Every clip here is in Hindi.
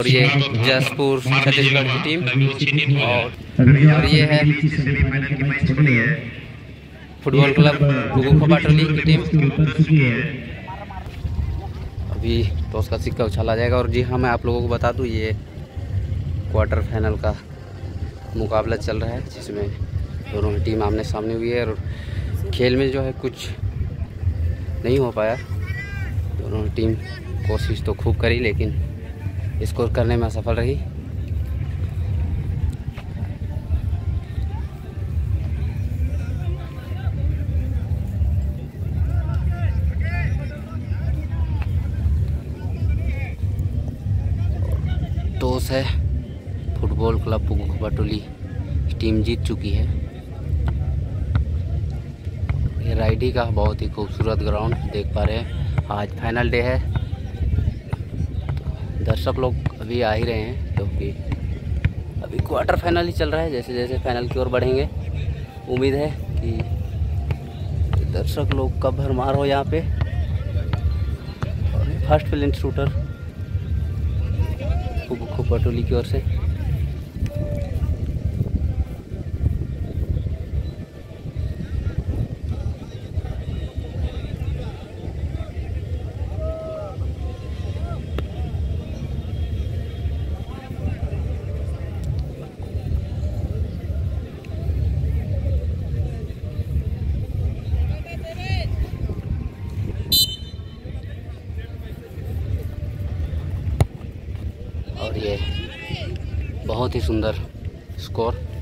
और ये जसपुर छत्तीसगढ़ की टीम। और और ये है फुटबॉल क्लब की टीम। अभी टॉस का सिक्का उछाला जाएगा। और जी हाँ मैं आप लोगों को बता दूँ ये क्वार्टर फाइनल का मुकाबला चल रहा है जिसमें दोनों की टीम आमने सामने हुई है। और खेल में जो है कुछ नहीं हो पाया। दोनों टीम कोशिश तो खूब करी लेकिन स्कोर करने में असफल रही। टॉस है, फुटबॉल क्लब बटोली। टीम जीत चुकी है। ये राइडी का बहुत ही खूबसूरत ग्राउंड देख पा रहे हैं। आज फाइनल डे है। दर्शक लोग अभी आ ही रहे हैं, क्योंकि अभी क्वार्टर फाइनल ही चल रहा है, जैसे जैसे फाइनल की ओर बढ़ेंगे। उम्मीद है कि दर्शक लोग का भरमार हो यहाँ पे। और फ़र्स्ट फ़िल्म शूटर खूब खूब पटोली की ओर से और ये बहुत ही सुंदर स्कोर।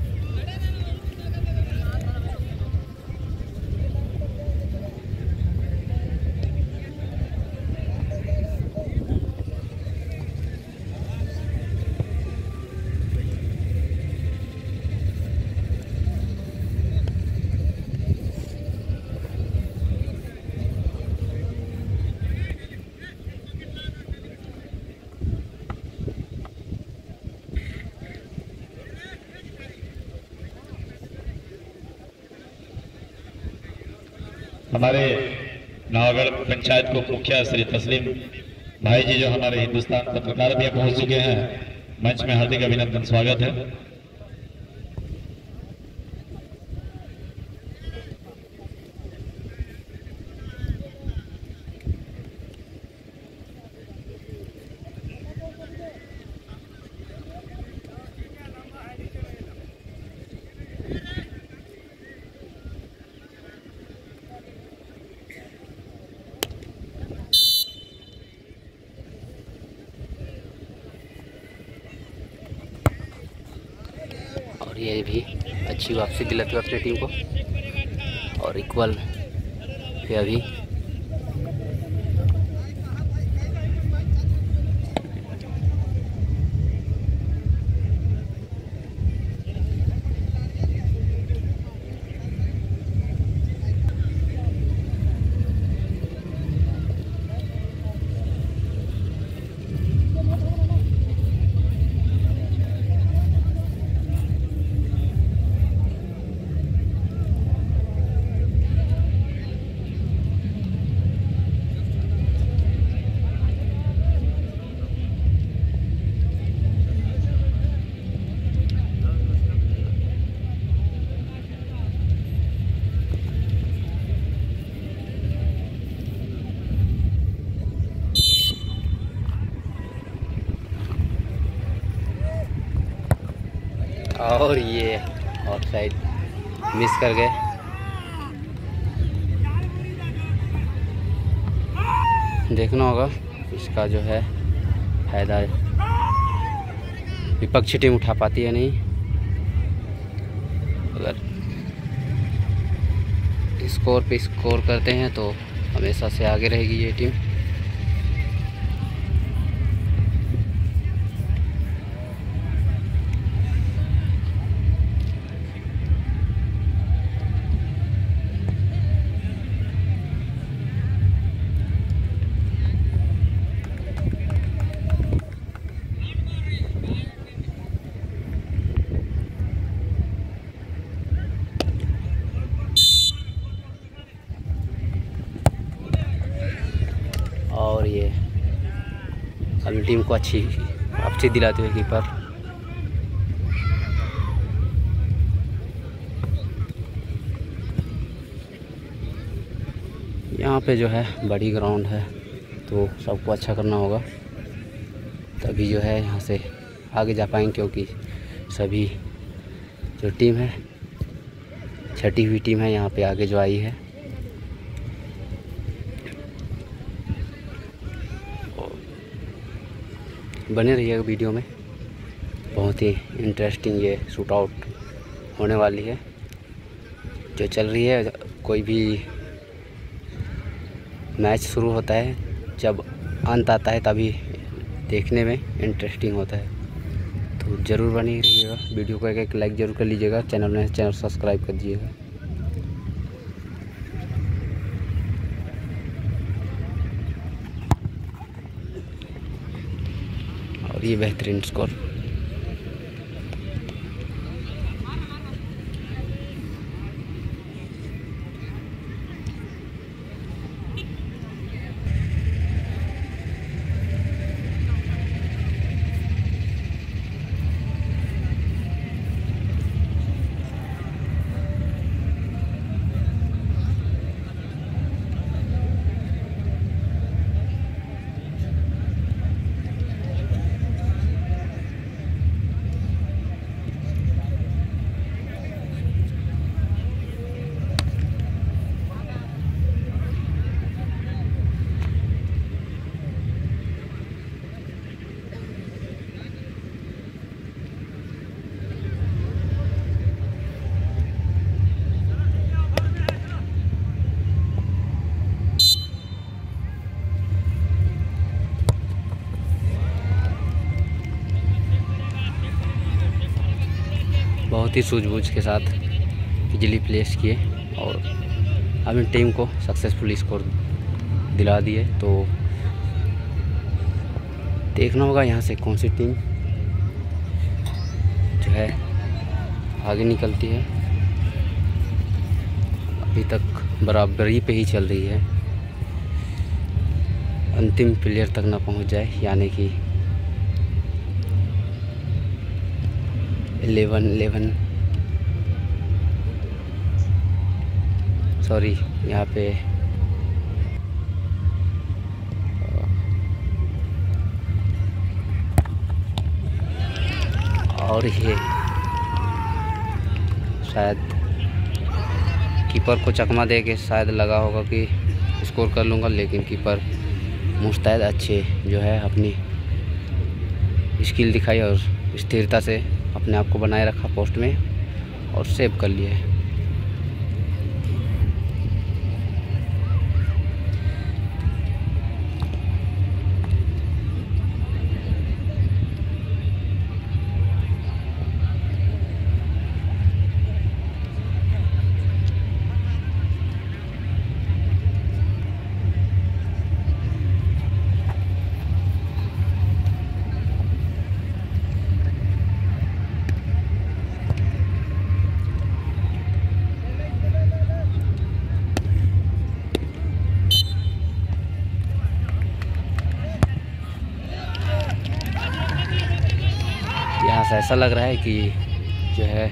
हमारे नवागढ़ पंचायत को मुखिया श्री तस्लीम भाई जी जो हमारे हिंदुस्तान पत्रकार भी पहुँच चुके हैं, मंच में हार्दिक अभिनंदन, स्वागत है और ये भी अच्छी वापसी दिलाती है अपनी टीम को। और इक्वल पे अभी। और ये ऑफ़ साइड मिस कर गए। देखना होगा, इसका जो है फ़ायदा विपक्षी टीम उठा पाती है नहीं। अगर स्कोर पे स्कोर करते हैं तो हमेशा से आगे रहेगी ये टीम टीम को अच्छी वापसी दिलाते हुए कीपर यहाँ पे जो है, बड़ी ग्राउंड है तो सबको अच्छा करना होगा। तभी जो है, यहाँ से आगे जा पाएँगे, क्योंकि सभी जो टीम है छठी हुई टीम है, यहाँ पे आगे जो आई है। बने रहिएगा वीडियो में। बहुत ही इंटरेस्टिंग ये शूट आउट होने वाली है। जो चल रही है, कोई भी मैच शुरू होता है, जब अंत आता है, तभी देखने में इंटरेस्टिंग होता है। तो ज़रूर बनी रहिएगा। वीडियो को एक एक लाइक ज़रूर कर लीजिएगा। चैनल में चैनल सब्सक्राइब कर दीजिएगा। और ये बेहतरीन स्कोर बहुत ही सूझबूझ के साथ बिजली प्लेस किए और अपनी टीम को सक्सेसफुल स्कोर दिला दिए। तो देखना होगा यहाँ से कौन सी टीम जो है आगे निकलती है। अभी तक बराबरी पे ही चल रही है। अंतिम प्लेयर तक ना पहुँच जाए, यानी कि एलेवन एलेवन सॉरी, यहाँ पे। और ये शायद कीपर को चकमा दे के शायद लगा होगा कि स्कोर कर लूँगा, लेकिन कीपर मुस्तैद अच्छे जो है अपनी स्किल दिखाई और स्थिरता से अपने आप को बनाए रखा पोस्ट में और सेव कर लिए। यहाँ से ऐसा लग रहा है कि जो है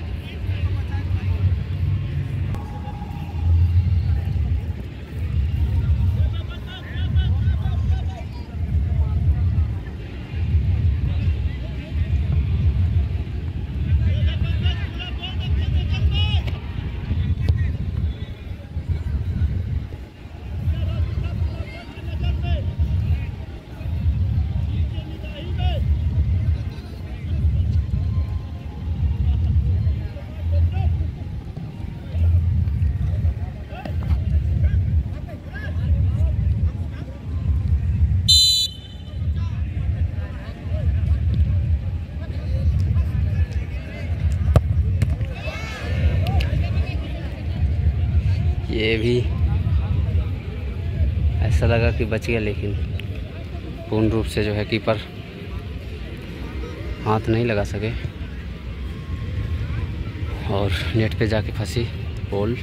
ये भी ऐसा लगा कि बच गया, लेकिन पूर्ण रूप से जो है कीपर हाथ नहीं लगा सके। और नेट पे जाके फंसी बॉल।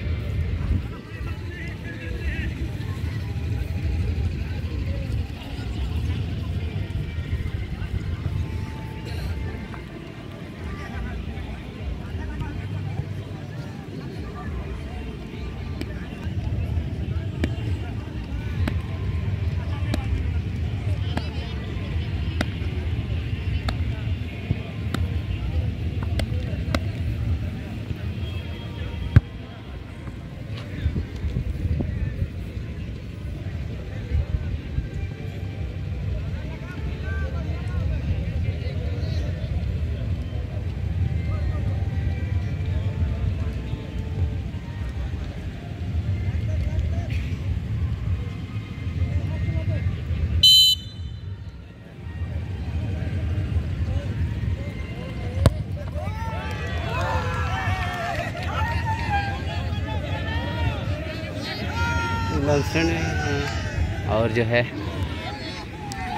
लमसण और जो है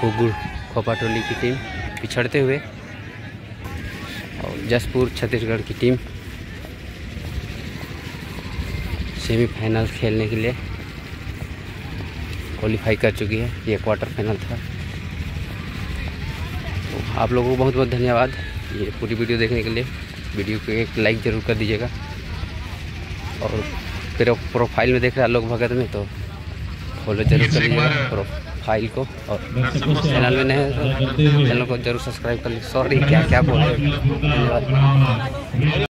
हुगुड़ खोपा टोली की टीम पिछड़ते हुए। और जसपुर छत्तीसगढ़ की टीम सेमीफाइनल खेलने के लिए क्वालिफाई कर चुकी है। ये क्वार्टर फाइनल था। तो आप लोगों को बहुत बहुत धन्यवाद। ये पूरी वीडियो देखने के लिए। वीडियो को एक लाइक ज़रूर कर दीजिएगा। और फिर प्रोफ़ाइल में देख रहे हैं लोग भगत में तो फॉलो ज़रूर कर लीजिएगा प्रोफ़ाइल को और चैनल में नहीं हैं तो चैनल को ज़रूर सब्सक्राइब कर लीजिए सॉरी क्या क्या बोल? रहे हैं धन्यवाद